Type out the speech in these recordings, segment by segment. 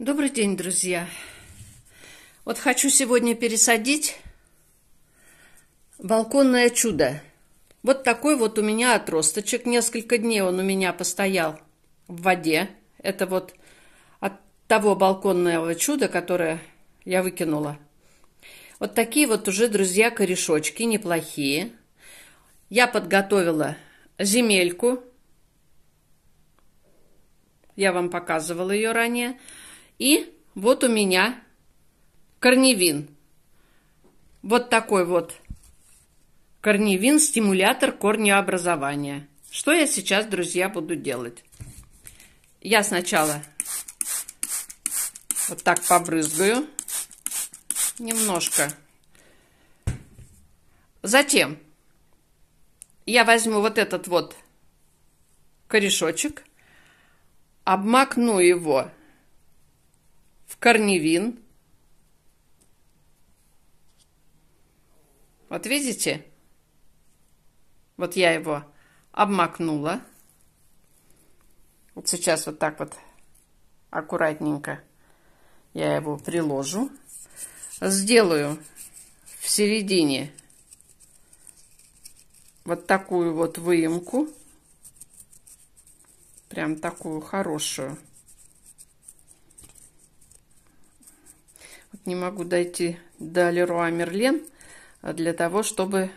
Добрый день, друзья. Вот хочу сегодня пересадить балконное чудо. Вот такой вот у меня отросточек. Несколько дней он у меня постоял в воде. Это вот от того балконного чуда, которое я выкинула. Вот такие вот уже, друзья, корешочки неплохие. Я подготовила земельку. Я вам показывала ее ранее. И вот у меня корневин. Вот такой вот корневин, стимулятор корнеобразования. Что я сейчас, друзья, буду делать? Я сначала вот так побрызгаю немножко. Затем я возьму вот этот вот корешочек, обмакну его в корневин. Вот видите? Вот я его обмакнула. Вот сейчас вот так вот аккуратненько я его приложу. Сделаю в середине вот такую вот выемку. Прям такую хорошую. Не могу дойти до Леруа Мерлен а для того, чтобы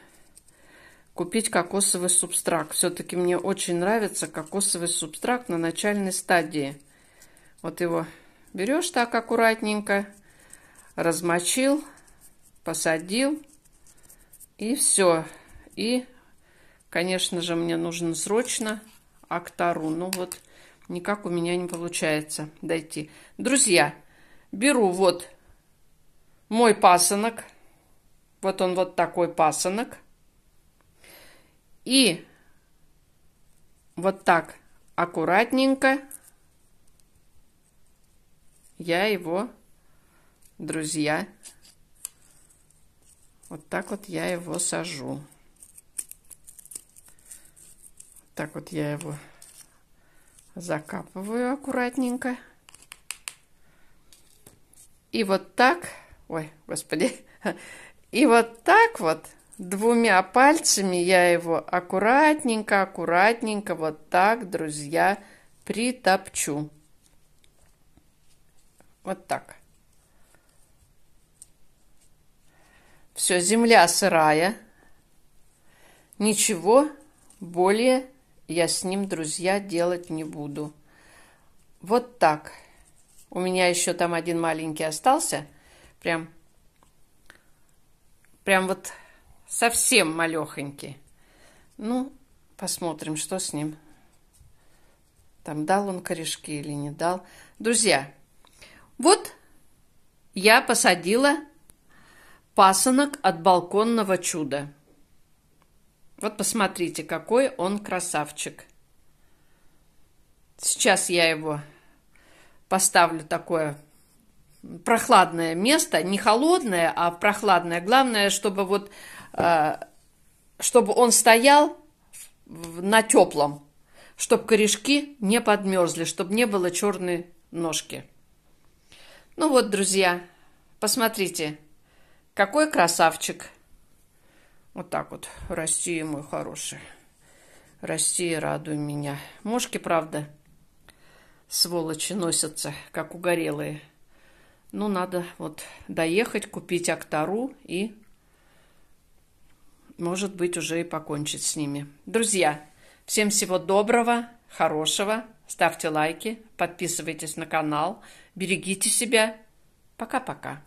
купить кокосовый субстракт. Все-таки мне очень нравится кокосовый субстракт на начальной стадии. Вот его берешь так аккуратненько, размочил, посадил, и все. И, конечно же, мне нужно срочно актару. Ну вот, никак у меня не получается дойти. Друзья, беру вот мой пасынок. Вот он вот такой пасынок. И вот так аккуратненько я его, друзья, вот так вот я его сажу. Так вот я его закапываю аккуратненько. И вот так Ой, господи. И вот так вот двумя пальцами я его аккуратненько, аккуратненько вот так, друзья, притопчу. Вот так. Все, земля сырая. Ничего более я с ним, друзья, делать не буду. Вот так. У меня еще там один маленький остался – Прям, прям вот совсем малехонький. Ну, посмотрим, что с ним. Там дал он корешки или не дал. Друзья, вот я посадила пасынок от балконного чуда. Вот посмотрите, какой он красавчик. Сейчас я его поставлю такое прохладное место, не холодное, а прохладное. Главное, чтобы вот, э, чтобы он стоял на теплом, чтобы корешки не подмерзли, чтобы не было черной ножки. Ну вот, друзья, посмотрите, какой красавчик. Вот так вот, расти, мой хороший. Расти и радуй меня. Мошки, правда, сволочи носятся, как угорелые. Ну, надо вот доехать, купить Актару и, может быть, уже и покончить с ними. Друзья, всем всего доброго, хорошего. Ставьте лайки, подписывайтесь на канал, берегите себя. Пока-пока.